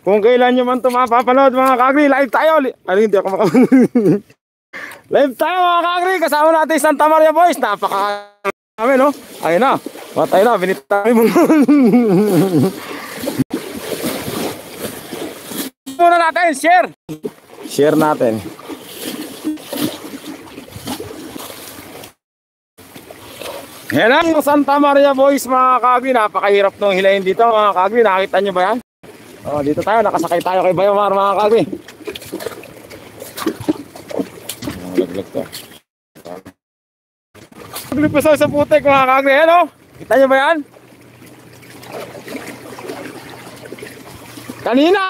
Kung kailan nyo man ito mapapanood mga kagri, live tayo. Ay, hindi ako live tayo mga kagri. Kasama natin Santa Maria Boys. Napaka... Kami, no? Ayun na. Matay na. Binitay mo. Muna natin. Share. Share natin. Yan ang Santa Maria Boys mga kagri. Napakahirap nung hilayin dito mga kagri. Nakita nyo ba yan? Oh, dito tayo, nakasakay tayo kay Bayomar mga. Ang laglag to. Naglipasaw sa putik mga kagri, ano? Kita nyo ba yan? Kanina!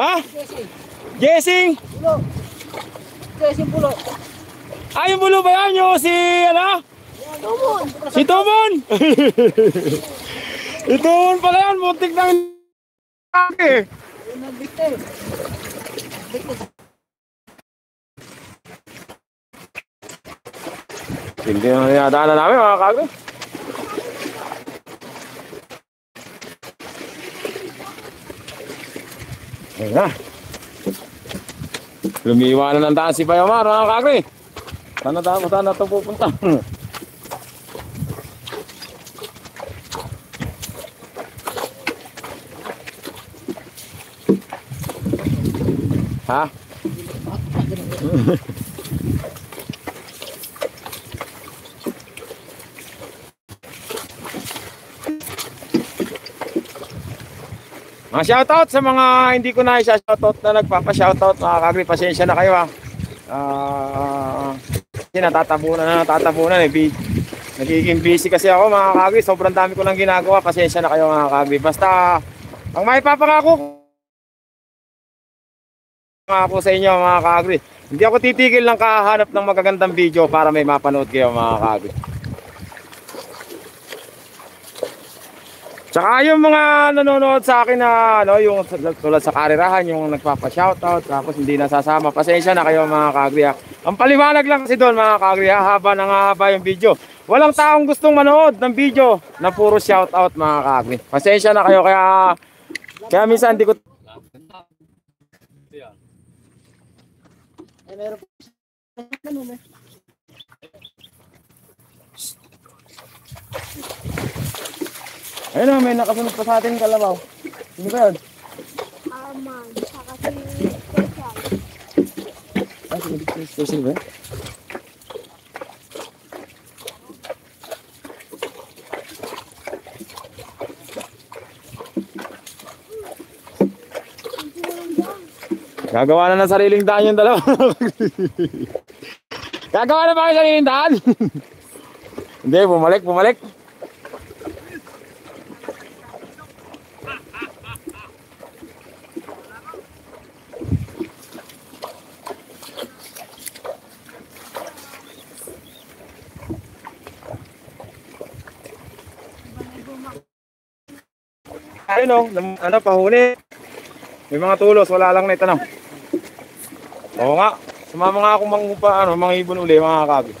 Ha? Jessing! Kasi pulo. Ay, yung bulo ba yan? Yung si, ano? Tumon. Si Tumon! si Tumon pala yan, muntik na eh. Hindi na ninadaanan namin mga kagre. Ayun na. Lumiwa na ng daan si Bayamar mga kagre. Sana tayo, sana ito pupunta. ha? Mga shoutout sa mga hindi ko na isa-shoutout na nagpapa-shoutout mga kagri, pasensya na kayo ah. Ah, kasi natatabunan na natatabunan eh. Nagiging busy kasi ako mga kagri, sobrang dami ko nang ginagawa, pasensya na kayo mga kagri. Basta, ang may papangako ako sa inyo mga kagri, hindi ako titigil lang kahanap ng magagandang video para may mapanood kayo mga kagri. Tsaka yung mga nanonood sa akin na ano, yung tulad sa karirahan, yung nagpapa-shoutout, tapos hindi nasasama. Pasensya na kayo mga kagri ha. Ang paliwanag lang kasi doon mga kagri ha, haba na nga haba yung video. Walang taong gustong manood ng video na puro shoutout mga kagri. Pasensya na kayo kaya kaya minsan hindi ko meron pa. Ano na? Ayun o, may nakasunod pa sa atin kalabaw. Sino ba yun? Aman, saka si Special. Ah, sino ba? Special ba? Gagawa na ng sariling daan yung dalawa. Gagawa na ba kayo sariling daan? Hindi, bumalik, bumalik. Ayun o, nam- ano, pahuli. May mga tulos, wala lang na ito no. Oo nga, sumama nga akong mangupa, ano, mga ibon uli, mga kabi.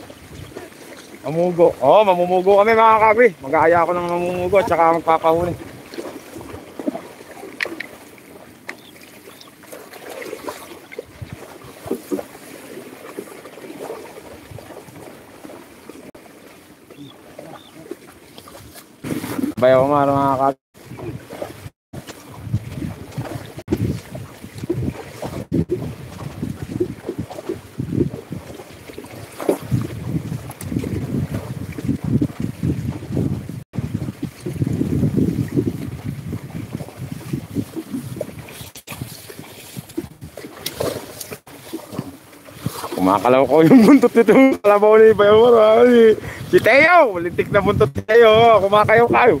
Mamugo. Oo, mamumugo kami mga kabi. Mag-aaya ako ng mamumugo at saka magpapahuli. Bayaw nga mga kabi. Kumakalaw ko yung buntot nito. Kalabaw ni ah. Si Teo. Lintik na buntot ni Teo. Kumakayaw kayo.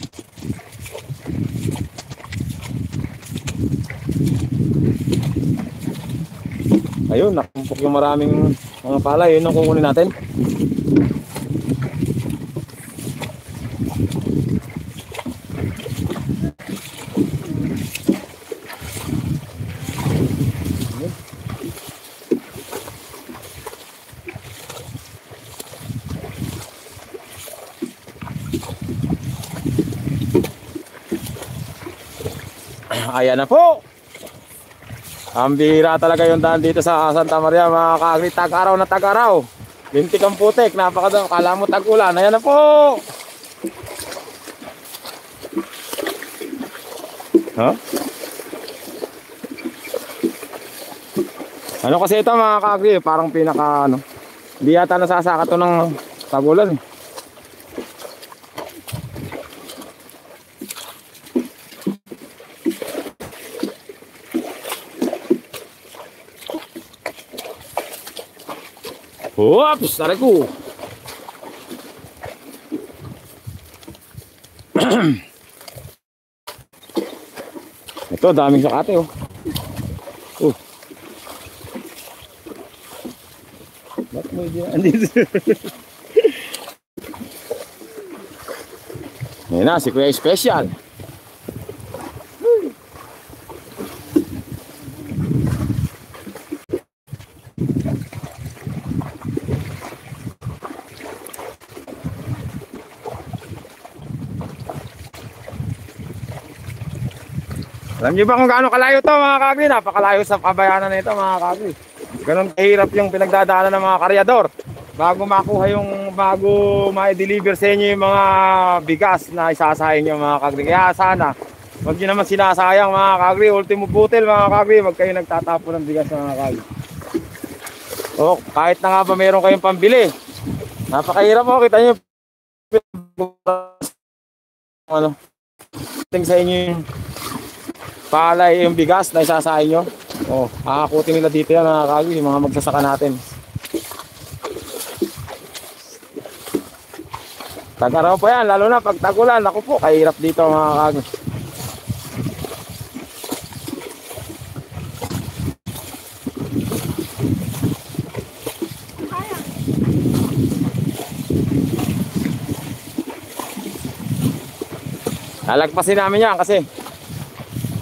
Ayun, nakumpok yung maraming mga palay. Yun ang kukunin natin. Ayan na po. Ang bihira talaga yung daan dito sa Santa Maria mga kaagri. Tag-araw na tag-araw. Lintik ang putik. Napakadam. Kala mo tag-ulan. Ayan na po. Ha? Ano kasi ito mga kaagri? Parang pinaka ano. Hindi yata nasasaka to ng tag-ulan. eh. Oops, taray ko. Ito, daming sakate oh. Oh. Ba't mo hindi andito? Yan na, si Kuya Special. Alam niyo ba kung gaano kalayo to mga kagri? Napakalayo sa kabayanan nito mga kagri. Ganon kahirap yung pinagdadaanan ng mga karyador. Bago makuha yung, bago ma-deliver sa inyo yung mga bigas na isasahin nyo mga kagri. Kaya sana, huwag nyo naman sinasayang mga kagri. Ultimo butil mga kagri, huwag kayo nagtatapo ng bigas mga kagri. O, kahit na nga ba meron kayong pambili. Napakahirap po, kita nyo. Ano, ting sa inyo yung palay yung bigas na isasahin nyo. Oh, akakutin nila dito yan mga kagwi, yung mga magsasaka natin. Tag-araw po yan, lalo na pag tagulan. Ako po, kahirap dito mga kagwi. Lalagpasin namin yan kasi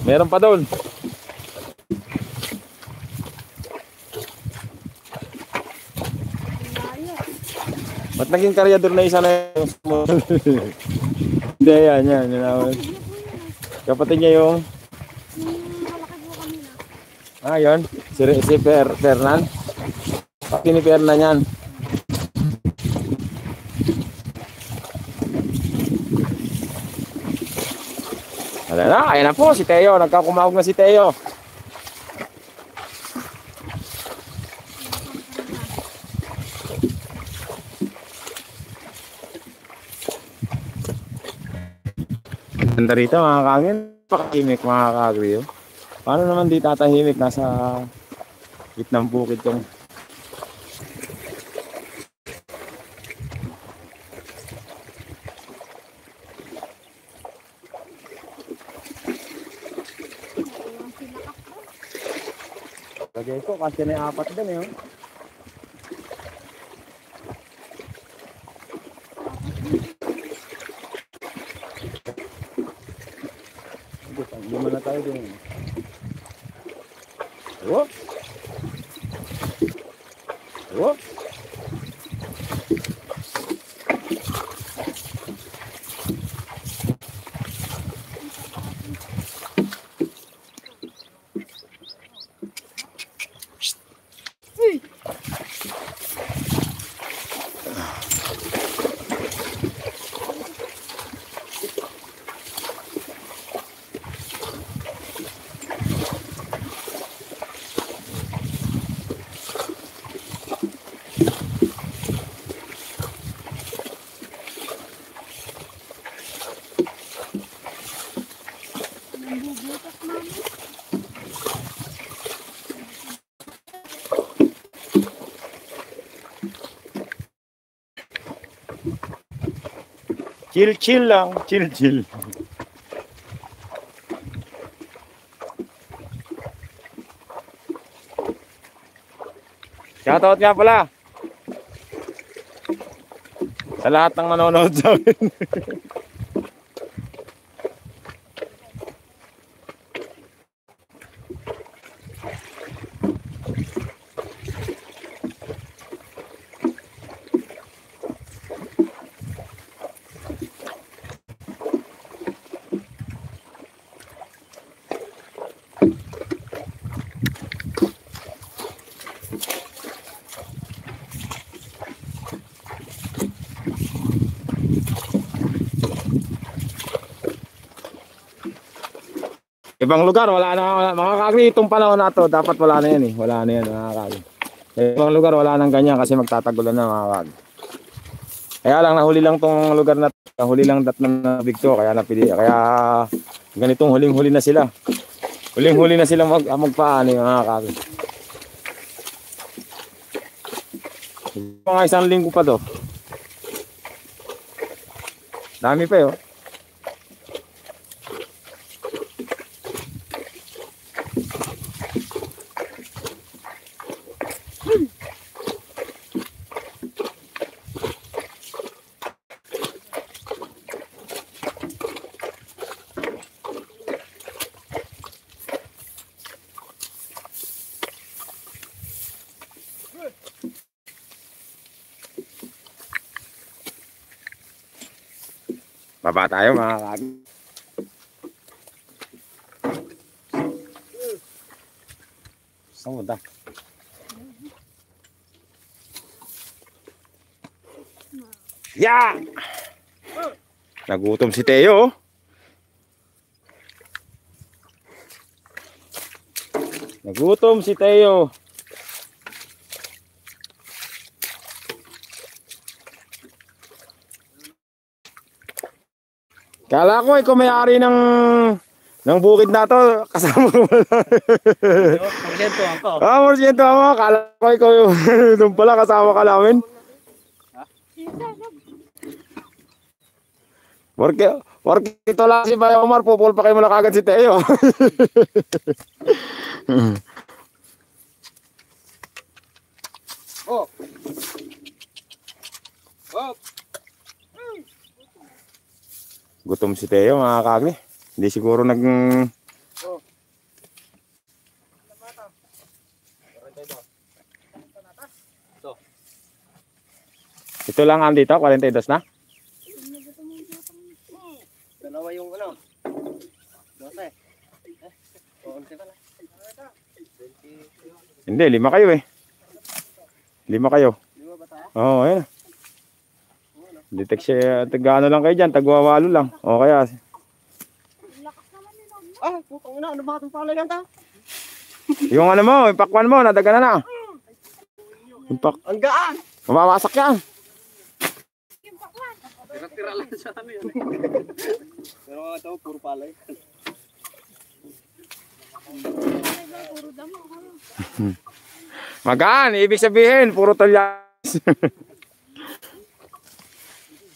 meron pa doon. Ba't naging karyador na isa na yung small? Hindi, yan, yan. yan naman. Kapatid niya yung... Ah, yun. Si, si Fer, Fernan. Pati ni Fernan yan. Wala na, ayan na po si Teo. Nagkakumawag na si Teo. Ganda rito mga kangin. Pakahimik mga kagriyo. Paano naman di tatahimik? Nasa gitnang bukid tong kasi may apat din eh. oh. Chill chill lang, chill chill. Shoutout nga pala. Sa lahat ng nanonood sa akin. Ibang lugar, wala na, wala, mga kagri, itong panahon na to, dapat wala na yan eh. Wala na yan, mga kagri. Ibang lugar, wala nang ganyan kasi magtatagulan na, mga kagri. Kaya lang, nahuli lang tong lugar na to. Nahuli lang dat na bigto, kaya napili. Kaya ganitong huling-huli na sila. Huling-huli na sila mag, magpaano yung mga kagri. Mga isang linggo pa to. Dami pa yun. Baba tayo mga kagri. Saan mo da? Ya! Nagutom si Teo. oh. Nagutom si Teo. Kala ko ikaw may-ari ng ng bukid na to. Kasama ko Pagkento ako. Ah, Morsiento ako. Kala ko ikaw yung doon pala kasama ka namin. Porque, porque ito lang si Bayo Omar, pupulpakin mo na kagad si Teo. Oh. Oh. Gutom si Teo mga kagli. Hindi siguro nag... Ito lang ang dito, 42 na? Dalawa yung ano. Dose. Eh. Pala. Hindi, lima kayo eh. Lima kayo. Lima ba tayo? Oo, oh, ayun. Detect siya, taga ano lang kayo dyan, tagwawalo lang. O kaya, Ah, putang ina, ano ba itong palay ta? yung ano mo, yung pakwan mo, nadaga na na. Yung pak, Ang gaan! mawawasak yan. Tira-tira lang sa ano yun. Pero mga ito, puro palay. Magaan, ibig sabihin, puro talyas.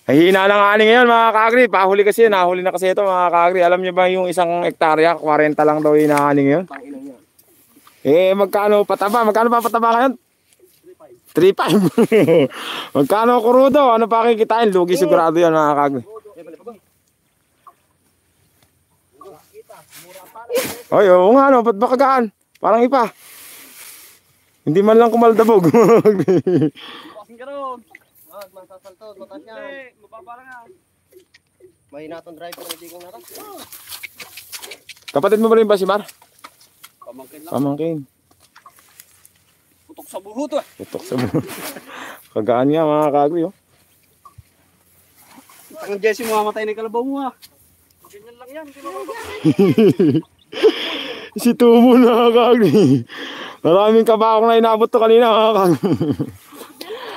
Ay, hina ng ani ngayon mga kaagri. Pahuli kasi, nahuli na kasi ito mga kaagri. Alam niyo ba yung isang hektarya, 40 lang daw yung inaani ngayon? Eh, magkano pataba? Magkano pa pataba ngayon? 3.5. magkano kurudo? Ano pa kikitain? Lugi sigurado yan mga kaagri. Oy, oo nga no, ba't ba kagaan? Parang ipa. Hindi man lang kumaldabog. Ah, masasalto, matas yan. Hindi, mababa lang yan. Mahina tong driver, hindi kong natas. Kapatid mo ba rin ba si Mar? Pamangkin lang. Pamangkin. Putok sa buho to eh. Tutok sa mga. Kagaan nga mga kaagri oh. Ang Jesse mo mamatay na kalabaw mo ah. Ganyan lang yan, Si Tumo na kagri. Maraming kabakong na inabot to kanina mga kagri.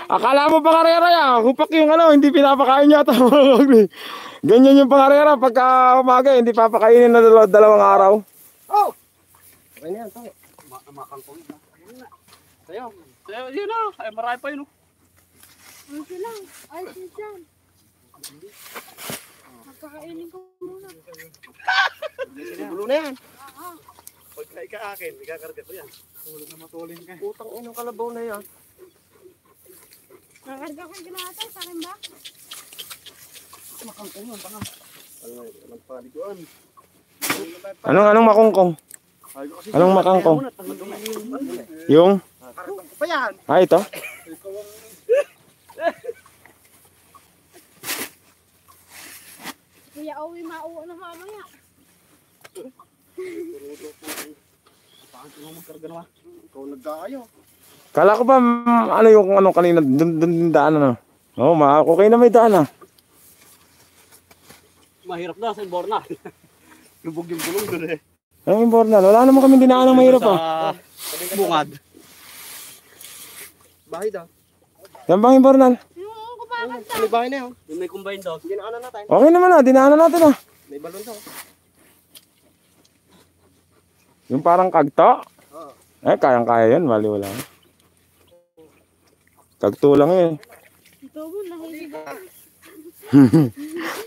Akala mo pangarera yan. Hupak yung ano, hindi pinapakain yata. Ganyan yung pangarera. Pagka umaga, hindi papakainin na dalaw- dalawang araw. Oh! Okay na yan, tayo. Makangkong. Sayo. Sayo, yun na. Ay, marami pa yun. oh. Ay, sila. Ay, sila. Kakainin ko muna. Gulo na yan. Pagka ika akin, ikakarga ko yan. Tulog na matulin ka. Putang inong kalabaw na yan. Nakarga ko yung ginatay. Sa akin ba? Anong paliguan? Anong anong makungkong? Anong makangkong? Yung! Ah, ito? Kuya Owi, mauwa na mamaya. Bakit mo magkarga naman? Ikaw nagkaayo. Kala ko ba mm, ano yung ano kanina dun dun din daan ano? Oo, oh, ma okay na may daan ah. Mahirap na sa Borna. Lubog yung gulong doon eh. Ang Bornal, wala naman kami dinaan ng mahirap ah. Bungad. Bahay daw. Yan bang? Yung kumakanta. Ano bahay na yun? Yung may combine daw. Na natin. Okay naman ah, dinaanan natin ah. May balon daw. Yung parang kagto. Oo. Eh, kayang-kaya yun, mali wala. Kagto lang yun. Ito mo, nahilig ako.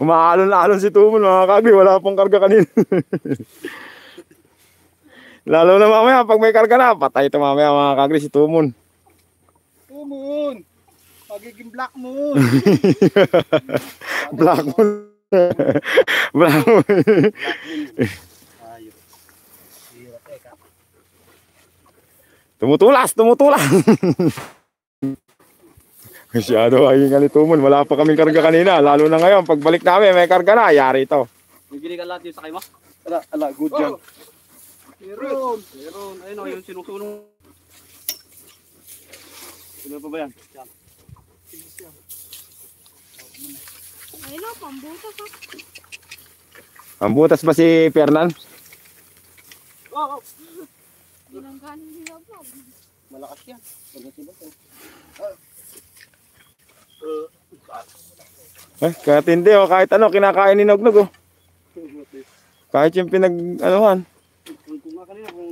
Umaalon-alon si Tumon mga kagri, wala pong karga kanina. Lalo na mamaya, pag may karga na, patay ito mamaya mga kagri si Tumon. Tumun! Magiging black moon! Black moon. Black moon. Eh. Tumutulas, tumutulas. Masyado ay Tumon, wala pa kaming karga kanina. Lalo na ngayon, pagbalik namin, may karga na, yari ito. Bibili ka lahat yung sakay mo? Ala, ala, good job. Meron. Meron. Ayun o, yung sinusunong. Sino pa ba yan? Ayun o, pambutas ha. Ang butas ba si Fernan? Oo. Oh, Binangganin nila vlog. Malakas yan. Pagkatibot eh. Eh, kahit hindi oh, kahit ano, kinakain ni Nognog oh. Kahit yung pinag, anuhan. Kung nga kanina, kung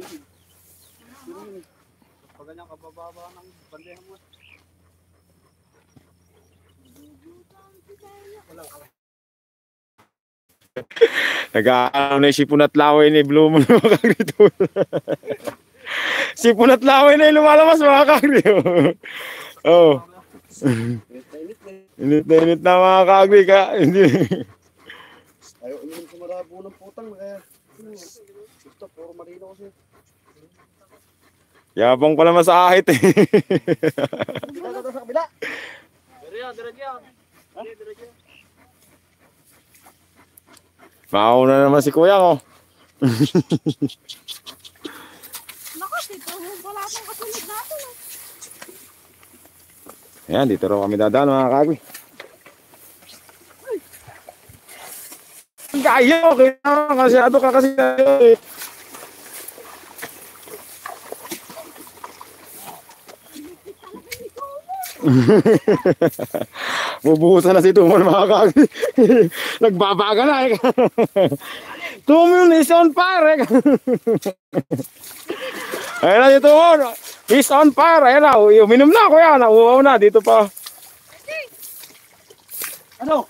pag kabababa ng bandeha mo. Nag-ano na yung sipon at laway ni Blue Moon mga kagri to. sipon at laway na yung lumalabas mga kagri. oh. Init na eh. Init na mga kagri ka. Hindi. Ayaw, uminom sa marabo ng putang. Kaya, gusto, puro malino kasi. Yabang pala masahit eh. Dito, dito sa kabila. Mauna naman si Kuya oh. ko. Naku, dito wala pang katulad natin ah. Ayan, dito raw kami dadaan mga kagri. Kayo, kaya masyado ka kasi eh. Bubuhusan na si Tumon mga kagri. Nagbabaga na eh. Tumon is on fire eh. Ayun na si Tumon. He's on fire. Ayun na, uminom na kuya. Nauuhaw na. Dito pa. Ano?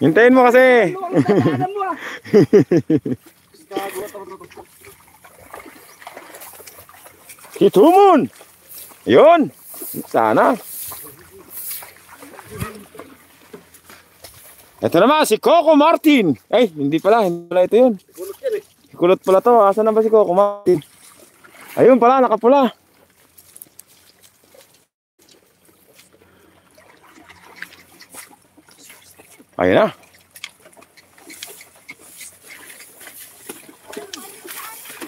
Hintayin mo kasi. Alam mo ah. Si Tumon. Yun. Sana. Ito naman, si Coco Martin. Ay, hindi pala. Hindi pala ito yun. Bulot yan eh. Kulot pala to. Asan na ba si Coco Martin? Ayun pala, nakapula. Ayun na.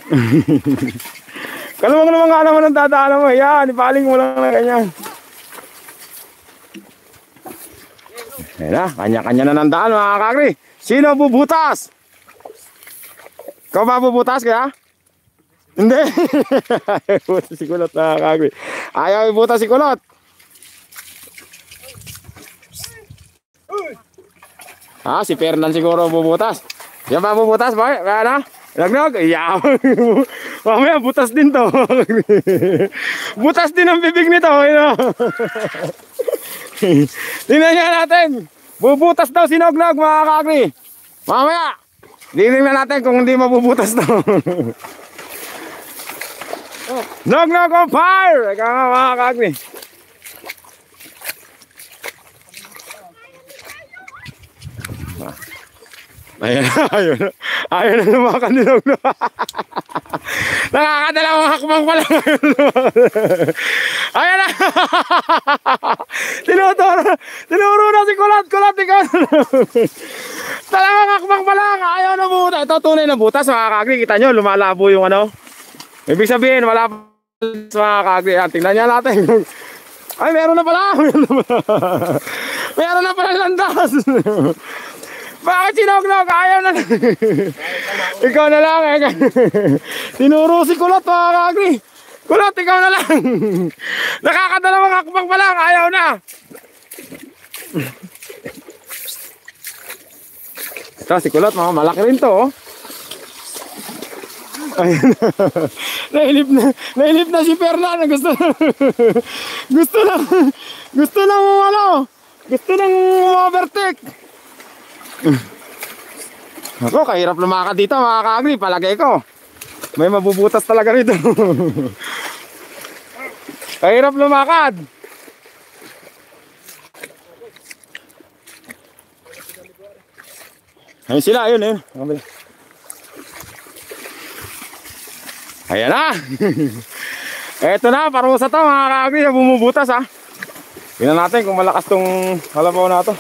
Kalawang naman nga naman ang dadaanan mo. Yan, ipaling mo lang na ganyan. Ayun na, kanya-kanya na ng daan mga kakri. Sino bubutas? Ikaw ba bubutas kaya? Hindi. Butas si Kulot mga kakri. Ayaw ibutas si Kulot. Ah, si Fernan siguro bubutas. Yan ba bubutas ba? Kaya na? Nagnog? Yeah. Mamaya butas din to. butas din ang bibig nito. Ayun. Tingnan niya natin. Bubutas daw si Nognog mga kakri. Mamaya, titingnan natin kung hindi mabubutas to. Nog nog on fire! Ika nga mga kagri. Ayan, ayun. Ayun na lumakan ni Nog Nog. Nakakadalawang hakbang pala ngayon. Ayan na. Tinuturo. Tinuro na si Kulat. Kulat, ikaw. Dalawang hakbang pa lang. Ayaw na butas. Ito tunay na butas mga kagri. Kita nyo, lumalabo yung ano. Ibig sabihin, wala pa mga kagri. Yan, tingnan niya natin. Ay, meron na pala. Meron na pala. Meron na pala landas. Bakit sinognog? Ayaw na. ikaw na lang. Eh. Tinuro si Kulot mga kagri. Kulot, ikaw na lang. Nakakadalawang hakbang pa lang. Ayaw na. Ito, si Kulot, mga malaki rin to. Oh. Ayun na. nailip na, nailip na si Fernan. Gusto na, gusto na, gusto na ano, gusto nang overtake. Ako, kahirap lumakad dito mga kaagri, palagay ko. May mabubutas talaga rito. kahirap lumakad. Ayun sila, ayun, ayun. Kabila. Ayan na. Eto na, parusa to mga kaagri bumubutas ha. Tingnan natin kung malakas tong halabaw na to.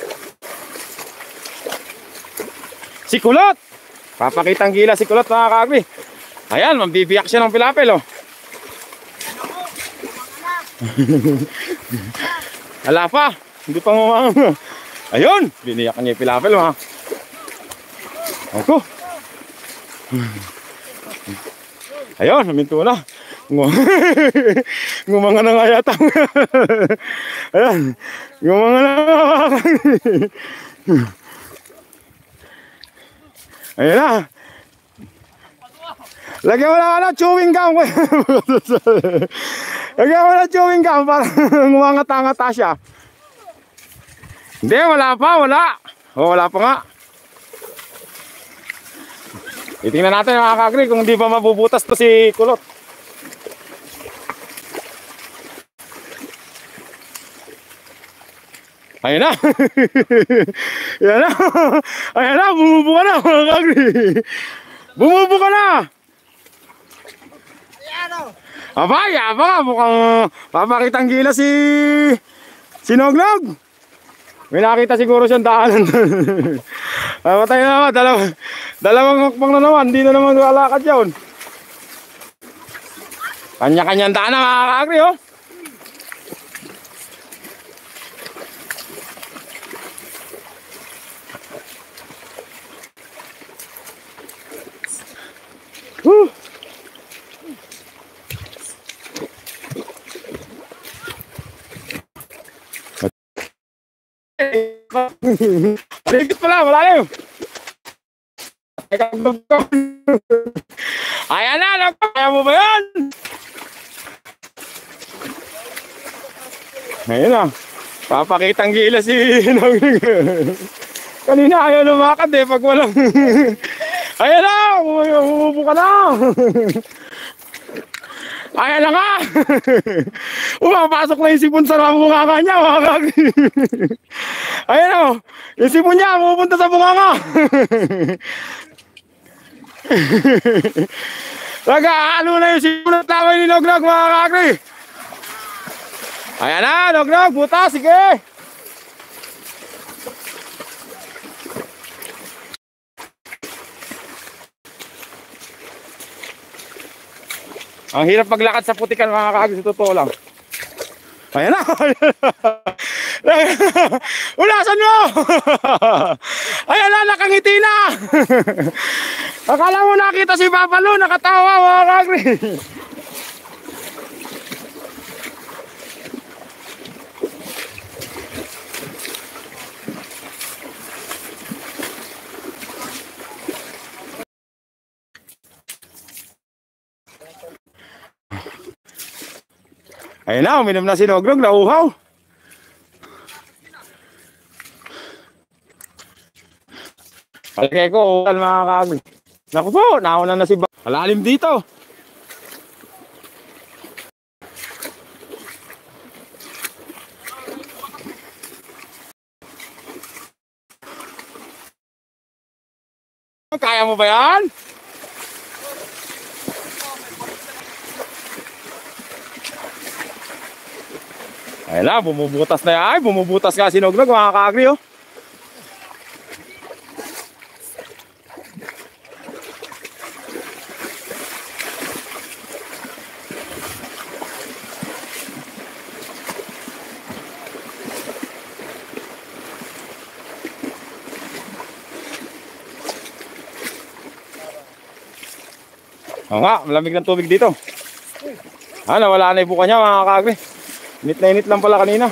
Si Kulot! Papakitang gila si Kulot mga kaagri. Ayan, mambibiyak siya ng pilapel oh. Ala pa, hindi pa ngumanga. Ayun, biniyak niya yung pilapel mga. Ako. Ayun, naminto na. Ngu- Ngumanga na nga yata. Ayan, ngumanga na. Ayan na. Lagyan mo na ano, chewing gum. Lagyan mo na chewing gum para ngumangata-ngata siya. Hindi, wala pa, wala. O, wala pa nga. Titingnan natin mga kagri kung hindi pa mabubutas to si Kulot. Ayun na. Ayan na. Ayan na, bumubo ka na mga kagri. Bumubo ka na. Aba, yaba ka. Mukhang papakitang gila si... Si Nognog. May nakita siguro siyang daanan. Ah, Patay na naman. Dalawa, dalawang hakbang na naman. Hindi na naman lalakad yun. Kanya-kanyang daan na mga kakagri, oh. Whew. Maligit pala, malalim. Ayan na, naku, kaya mo ba yan? Ayan na, papakitang gila si. Kanina ayaw lumakad eh, pag walang... Ayan na, umuubo ka na. Ayan na nga! Umapasok na yung sipon sa bunganga niya, mga kagi. Ayan o, yung sipon niya, pupunta sa bunganga. Nag-aalo na yung sipon at taway ni Nognog, mga kagi. Ayan na, Nognog, buta, sige. Ang hirap maglakad sa putikan mga kaagos, totoo lang. Ayan na! Ulasan mo! Ayan na, nakangiti na! Akala mo nakita si Papa Lu, nakatawa mga kagri. Ayun na, uminom na si Nogrog, nauhaw. Palagay ko, ulan mga kagri. Naku po, nauna na si ba. Malalim dito. Kaya mo ba yan? Ayun na, bumubutas na yan. Ay, bumubutas nga si Nognog, mga kaagri, oh. Oo nga, malamig ng tubig dito. Ah, nawala na yung buka niya mga kaagri. Init na init lang pala kanina.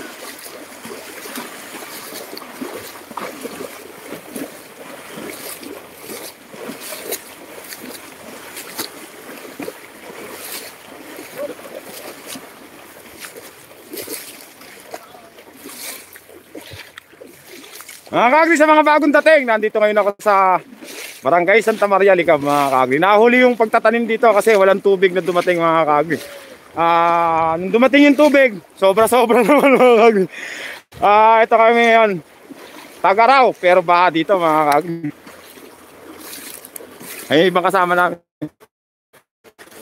Mga kagri sa mga bagong dating, nandito ngayon ako sa Barangay Santa Maria Licab mga kagri. Nahuli yung pagtatanim dito kasi walang tubig na dumating mga kagri. Ah, nung dumating yung tubig, sobra-sobra naman mga kagri. Ah, ito kami ngayon. Tagaraw, pero baha dito mga kagri. Ay, ibang kasama namin.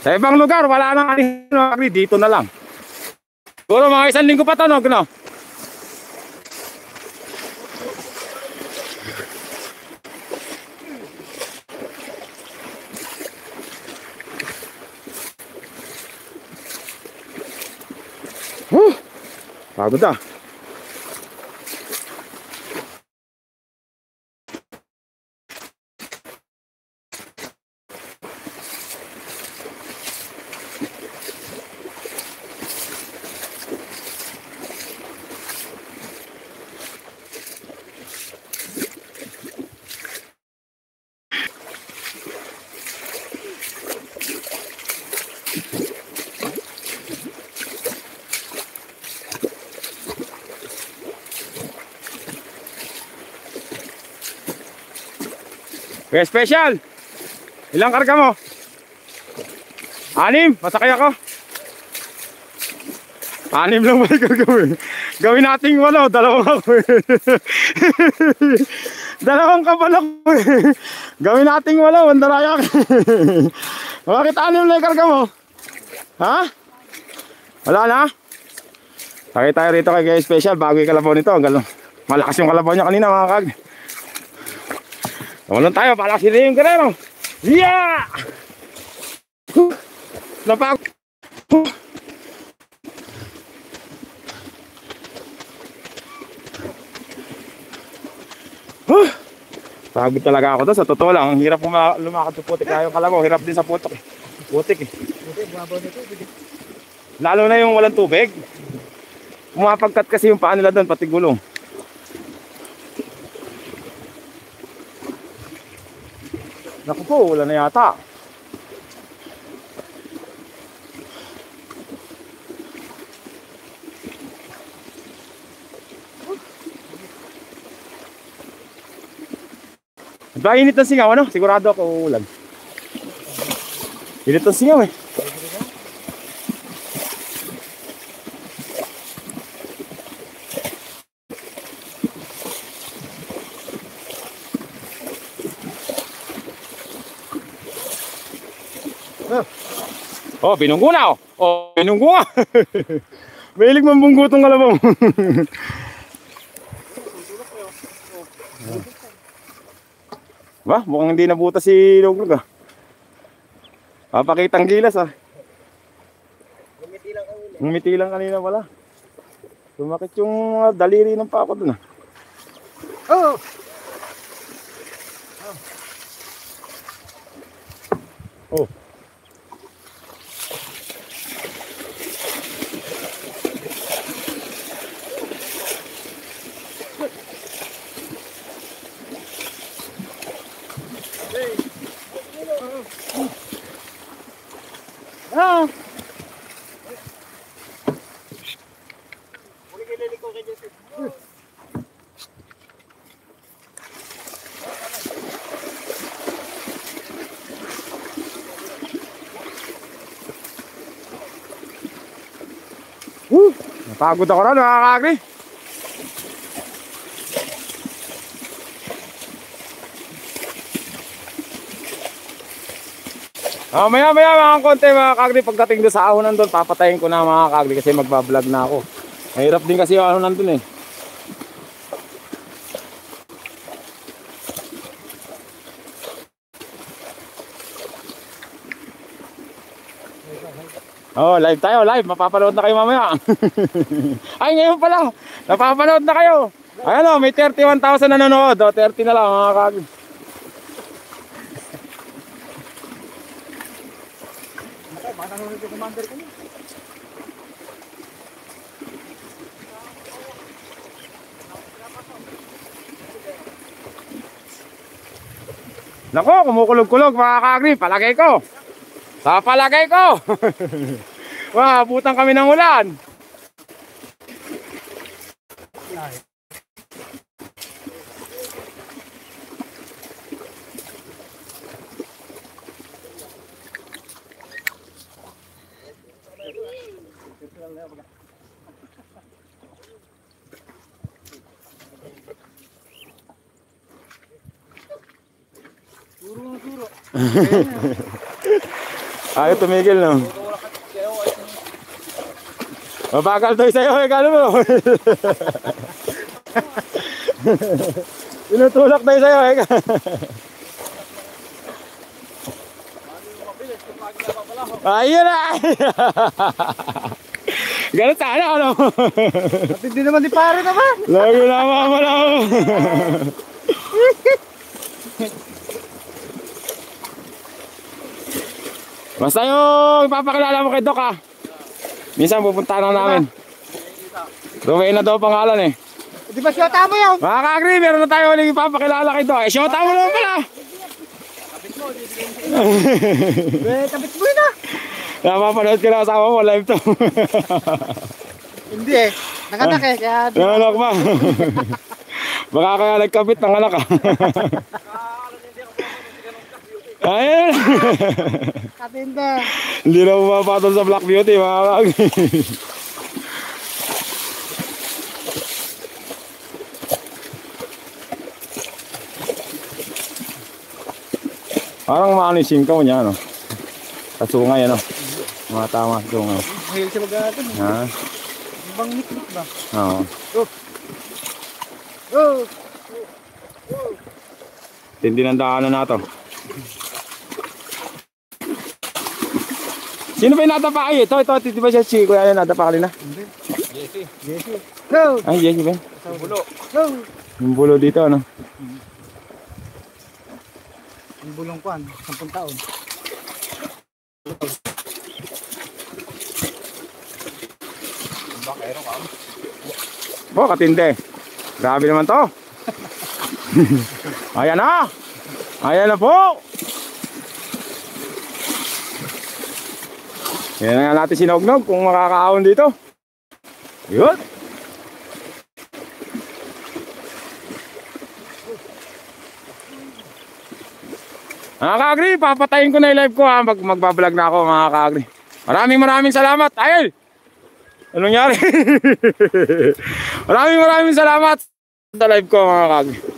Sa ibang lugar, wala nang kagri. Dito na lang. Siguro mga isang linggo pa to, no? Pagod ah. Kuya Special! Ilang karga mo? Anim! Masakay ako. Anim lang ba eh? Gawin natin ano, dalawang ako eh. dalawang kapal ako eh. Gawin natin wala, wandarayak. Bakit anim lang karga mo? Ha? Wala na? Pakita tayo rito kay Kuya Special bago yung kalabaw nito. Malakas yung kalabaw niya kanina mga kag. Tumalon tayo para si Rio Guerrero. Yeah! Huh! Napag... Huh! Huh! Talaga ako doon. Sa totoo lang, ang hirap puma- lumakad sa putik. Kaya yung kalabaw, hirap din sa putok. eh. Putik eh. Lalo na yung walang tubig. Pumapagkat kasi yung paa nila doon, pati gulong. Naku po, wala na yata. Ba, init ng singaw, ano? Sigurado ako ulan. Init ng singaw eh. Oh, binunggo na oh. Oh, binunggo nga. Mahilig mambunggo tong kalabaw. ba, mukhang hindi nabuta si Logrog ah. Papakitang gilas ah. Gumiti lang kami. Ngumiti lang kanina pala. Sumakit yung mga daliri ng pako dun ah. Oh. Ah. Uh, napagod ako na, nakakagri. Ah, maya maya mga konti mga kagri pagdating doon sa ahonan doon papatayin ko na mga kagri kasi magbablog na ako. Mahirap din kasi yung ahonan doon eh. Oh, live tayo, live. Mapapanood na kayo mamaya. Ay, ngayon pala. Napapanood na kayo. Ayan o, may 31,000 na nanonood. O, 30 na lang mga kagri. Nako, kumukulog-kulog mga kagri, palagay ko. Sa palagay ko. Wah, butang kami ng ulan. Ayaw tumigil no. Mabagal to sa'yo eh, kano mo? Tinutulak tayo sa'yo eh. Ayun na! Ganun sana ano? At hindi naman di pare naman. Lagi na mamala ako. Basta yung ipapakilala mo kay Doc ah. Minsan pupunta na namin. Rumain na daw pangalan eh. Di ba siyota mo yun? Mga kakri, meron na tayo ulit ipapakilala kay Doc. Eh, shota mo naman pala. Eh, kapit mo yun ah. Napapanood ka na asawa mo, live to. Hindi eh. Nakanak eh. Kaya Nanganak ba? Baka kaya nagkapit ng anak ah. Ayun. katinda. Hindi na pumapatol sa Black Beauty mga kakri. Parang maano yung singkaw niya, ano? Sa sungay, ano? Mga tama, sungay. Mahil siya mag-aatan. Ha? Ibang niknik ba? Oo. Oh! Tindi ng daanan na to. Sino ba yung nadapa kayo? Ito, ito, di ba siya si Kuya yung nadapa kanina? Go! Ay, yes, Ben. Go! Yung bulo dito, ano? Ang bulong kwan. 10 taon. Oh, katindi. Grabe naman to. Ayan na. Ayan na po. Yan na natin sinognog kung makakaahon dito. Yun. Mga kaagri, papatayin ko na yung live ko ha. Mag magbablog na ako mga kaagri. Maraming maraming salamat. Ayun! Anong nangyari? maraming maraming salamat sa live ko mga kaagri.